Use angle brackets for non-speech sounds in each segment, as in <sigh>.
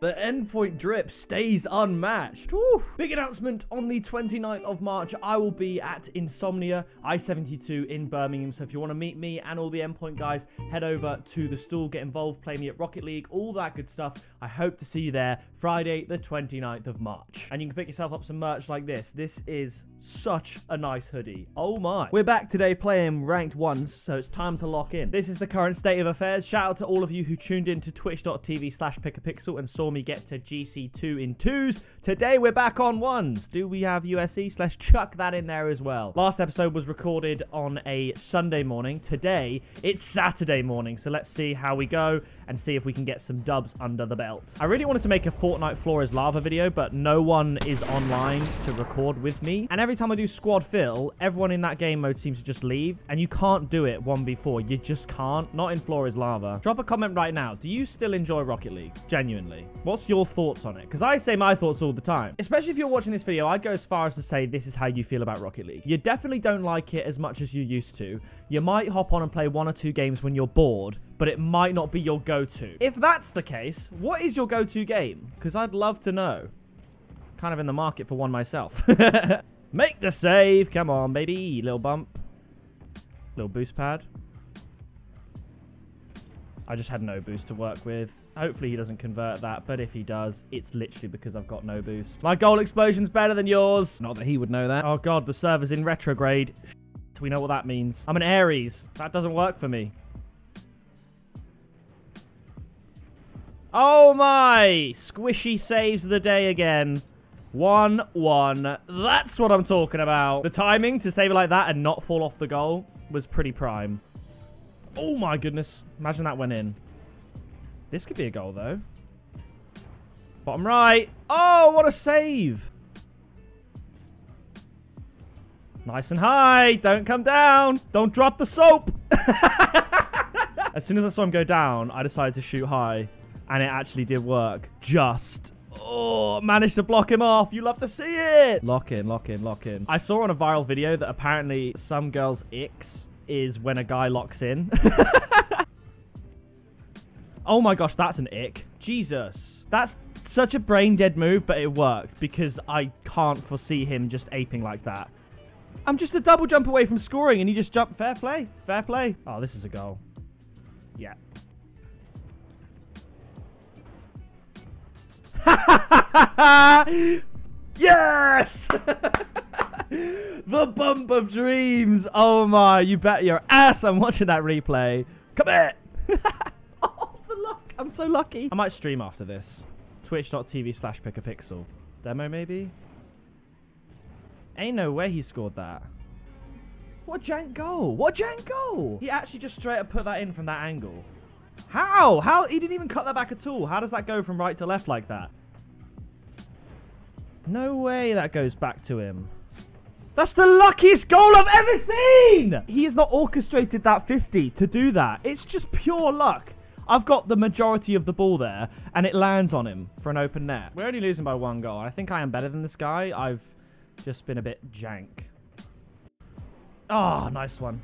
The endpoint drip stays unmatched. Woo. Big announcement on the 29th of March. I will be at Insomnia I-72 in Birmingham. So if you want to meet me and all the endpoint guys, head over to the stool, get involved, play me at Rocket League, all that good stuff. I hope to see you there Friday, the 29th of March. And you can pick yourself up some merch like this. This is such a nice hoodie. Oh my. We're back today playing ranked ones, so it's time to lock in. This is the current state of affairs. Shout out to all of you who tuned in to twitch.tv slash pickapixel and saw me get to GC2 in twos. Today we're back on ones. Do we have USC? Let's chuck that in there as well. Last episode was recorded on a Sunday morning. Today it's Saturday morning, so let's see how we go and see if we can get some dubs under the belt. I really wanted to make a Fortnite Floor is Lava video, but no one is online to record with me. And every time I do squad fill, everyone in that game mode seems to just leave, and you can't do it 1v4. You just can't. Not in Floor is Lava. Drop a comment right now. Do you still enjoy Rocket League? Genuinely. What's your thoughts on it? Because I say my thoughts all the time. Especially if you're watching this video, I'd go as far as to say this is how you feel about Rocket League. You definitely don't like it as much as you used to. You might hop on and play one or two games when you're bored, but it might not be your go-to. If that's the case, what is your go-to game? Because I'd love to know. Kind of in the market for one myself. <laughs> Make the save. Come on, baby. Little bump. Little boost pad. I just had no boost to work with. Hopefully he doesn't convert that, but if he does, it's literally because I've got no boost. My goal explosion's better than yours. Not that he would know that. Oh god, the server's in retrograde. We know what that means. I'm an Aries. That doesn't work for me. Oh my! Squishy saves the day again. 1-1. That's what I'm talking about. The timing to save it like that and not fall off the goal was pretty prime. Oh my goodness. Imagine that went in. This could be a goal though. Bottom right. Oh, what a save. Nice and high. Don't come down. Don't drop the soap. <laughs> as soon as I saw him go down, I decided to shoot high. And it actually did work. Just. Oh, managed to block him off. You love to see it. Lock in, lock in, lock in. I saw on a viral video that apparently some girl's icks is when a guy locks in. <laughs> oh my gosh, that's an ick. Jesus. That's such a brain dead move, but it worked because I can't foresee him just aping like that. I'm just a double jump away from scoring and he just jumped. Fair play. Fair play. Oh, this is a goal. Yeah. <laughs> yes! <laughs> the bump of dreams. Oh my, you bet your ass I'm watching that replay. Come here. <laughs> oh, the luck. I'm so lucky. I might stream after this. Twitch.tv slash pickapixel. Demo maybe? Ain't no way he scored that. What a jank goal. What a jank goal. He actually just straight up put that in from that angle. How? How? He didn't even cut that back at all. How does that go from right to left like that? No way that goes back to him. That's the luckiest goal I've ever seen! He has not orchestrated that 50 to do that. It's just pure luck. I've got the majority of the ball there, and it lands on him for an open net. We're only losing by one goal. I think I am better than this guy. I've just been a bit jank. Ah, oh, nice one.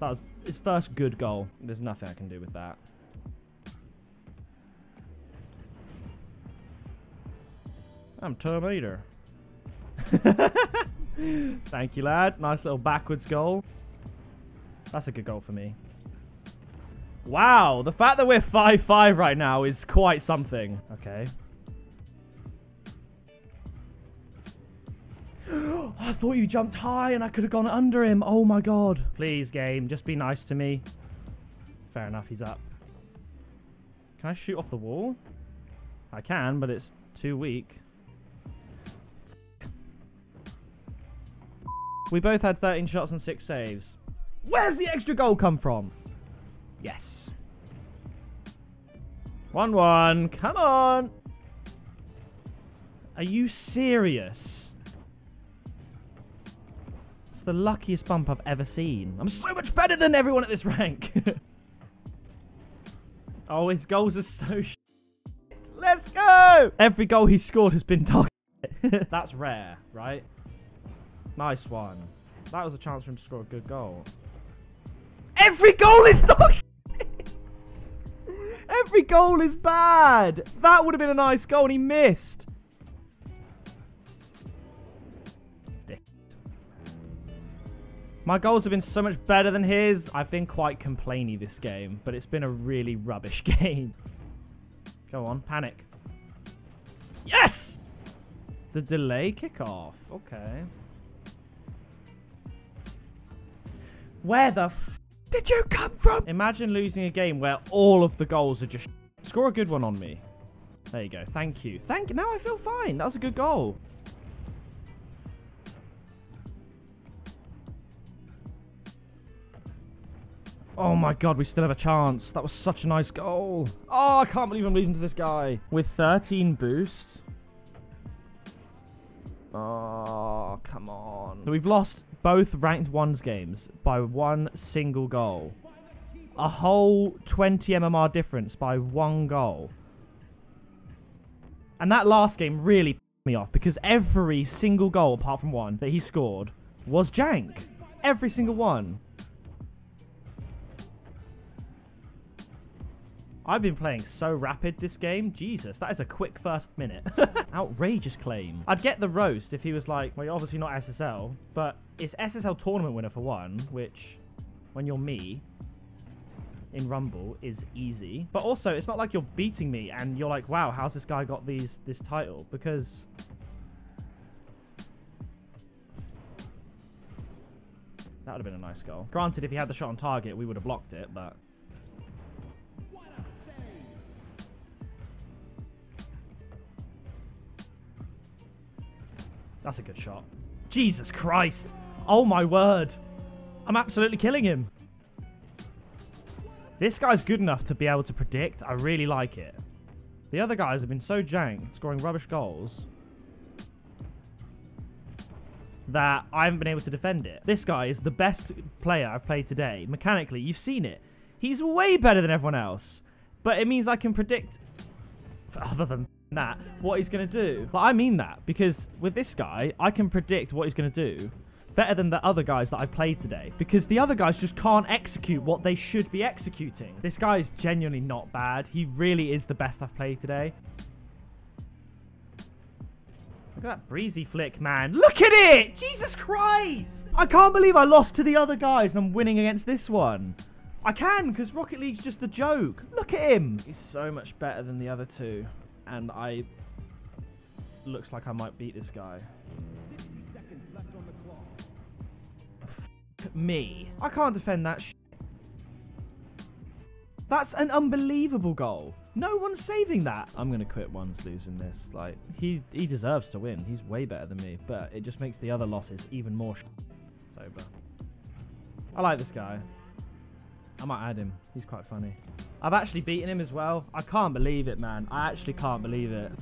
That was his first good goal. There's nothing I can do with that. I'm Terminator. <laughs> Thank you, lad. Nice little backwards goal. That's a good goal for me. Wow, the fact that we're 5-5 right now is quite something. Okay. <gasps> I thought you jumped high and I could have gone under him. Oh my god. Please, game, just be nice to me. Fair enough, he's up. Can I shoot off the wall? I can, but it's too weak. We both had 13 shots and 6 saves. Where's the extra goal come from? Yes. 1-1. Come on. Are you serious? It's the luckiest bump I've ever seen. I'm so much better than everyone at this rank. <laughs> oh, his goals are so. <laughs> Let's go. Every goal he scored has been <laughs> dog That's rare, right? Nice one. That was a chance for him to score a good goal. Every goal is <laughs> dog shit. Every goal is bad. That would have been a nice goal and he missed. My goals have been so much better than his. I've been quite complainy this game, but it's been a really rubbish <laughs> game. Go on, panic. Yes! The delay kickoff. Okay. Where the f did you come from? Imagine losing a game where all of the goals are just... Score a good one on me. There you go. Thank you. Thank you. Now I feel fine. That was a good goal. Oh my god, we still have a chance. That was such a nice goal. Oh, I can't believe I'm losing to this guy. With 13 boost. Oh, ah. Oh, come on. So we've lost both ranked ones games by one single goal. A whole 20 MMR difference by one goal. And that last game really pissed me off because every single goal, apart from one, that he scored was jank. Every single one. I've been playing so rapid this game. Jesus, that is a quick first minute. <laughs> Outrageous claim. I'd get the roast if he was like, well, you're obviously not SSL, but it's SSL tournament winner for one, which, when you're me, in Rumble is easy. But also, it's not like you're beating me and you're like, wow, how's this guy got these this title? Because... That would have been a nice goal. Granted, if he had the shot on target, we would have blocked it, but... That's a good shot. Jesus Christ. Oh my word. I'm absolutely killing him. This guy's good enough to be able to predict. I really like it. The other guys have been so jank, scoring rubbish goals, that I haven't been able to defend it. This guy is the best player I've played today. Mechanically, you've seen it. He's way better than everyone else. But it means I can predict, <laughs> other than that what he's going to do. But I mean that because with this guy, I can predict what he's going to do better than the other guys that I've played today because the other guys just can't execute what they should be executing. This guy is genuinely not bad. He really is the best I've played today. Look at that breezy flick, man. Look at it! Jesus Christ! I can't believe I lost to the other guys and I'm winning against this one. I can because Rocket League's just a joke. Look at him. He's so much better than the other two and I looks like I might beat this guy. me. I can't defend that That's an unbelievable goal. No one's saving that. I'm going to quit once losing this. Like, he, he deserves to win. He's way better than me. But it just makes the other losses even more sober. I like this guy. I might add him. He's quite funny. I've actually beaten him as well. I can't believe it, man. I actually can't believe it.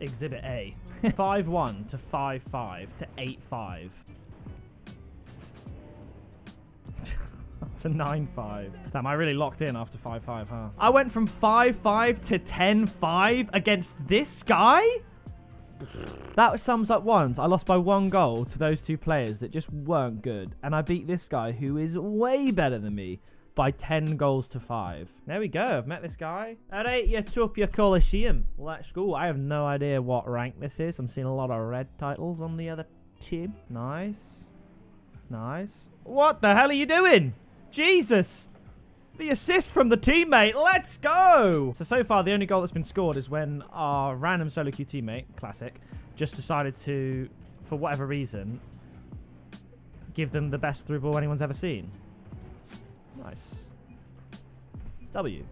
Exhibit A. <laughs> 5-1 to 5-5 to 8-5. <laughs> to 9-5. Damn, I really locked in after 5-5, huh? I went from 5-5 to 10-5 against this guy? That sums up once. I lost by one goal to those two players that just weren't good. And I beat this guy who is way better than me by 10 goals to 5. There we go. I've met this guy. Alright, Utopia Coliseum. Let's go. I have no idea what rank this is. I'm seeing a lot of red titles on the other team. Nice. Nice. What the hell are you doing? Jesus. The assist from the teammate. Let's go. So, so far, the only goal that's been scored is when our random solo queue teammate, classic, just decided to, for whatever reason, give them the best through ball anyone's ever seen. Nice. W.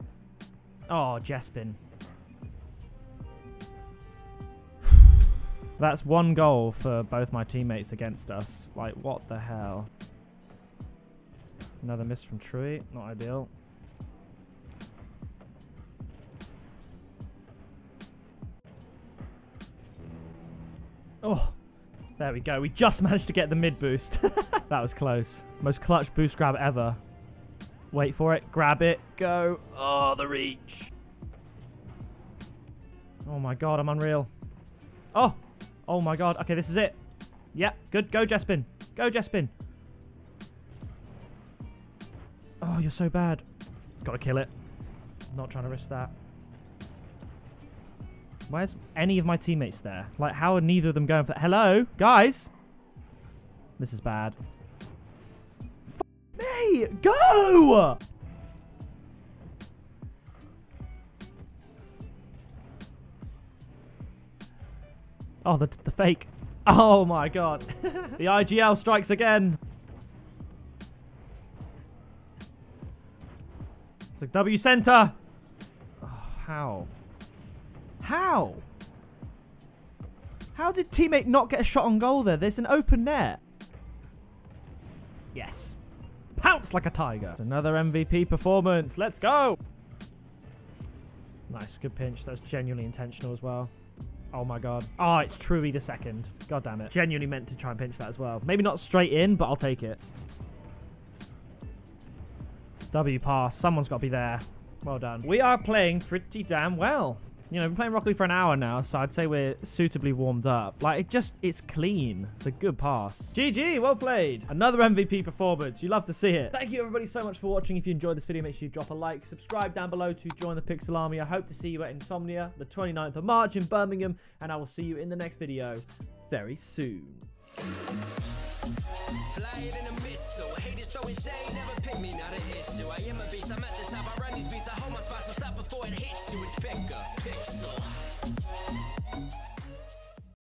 Oh, Jespin. That's one goal for both my teammates against us. Like, what the hell? Another miss from Trui. Not ideal. Oh, there we go. We just <laughs> managed to get the mid boost. <laughs> that was close. Most clutch boost grab ever. Wait for it. Grab it. Go. Oh, the reach. Oh my god, I'm unreal. Oh. Oh my god. Okay, this is it. Yep. Good. Go, Jespin. Go, Jespin. Oh, you're so bad. Gotta kill it. Not trying to risk that. Where's any of my teammates there? Like, how are neither of them going for... Hello? Guys? This is bad. F me! Go! Oh, the, the fake. Oh my god. <laughs> the IGL strikes again. It's like W center. Oh, how? How? How did teammate not get a shot on goal there? There's an open net. Yes. Pounce like a tiger. Another MVP performance. Let's go. Nice. Good pinch. That's genuinely intentional as well. Oh my god. Oh, it's Truey the second. God damn it. Genuinely meant to try and pinch that as well. Maybe not straight in, but I'll take it. W pass. Someone's got to be there. Well done. We are playing pretty damn well you know, we've been playing Rocket League for an hour now, so I'd say we're suitably warmed up. Like, it just, it's clean. It's a good pass. GG, well played. Another MVP performance. You love to see it. Thank you, everybody, so much for watching. If you enjoyed this video, make sure you drop a like. Subscribe down below to join the Pixel Army. I hope to see you at Insomnia, the 29th of March in Birmingham, and I will see you in the next video very soon. Shade, never pick me, not an issue. I am a beast, I'm at the top, I run these beats, I hold my spot, so stop before it hits you. It's pick up, pixel.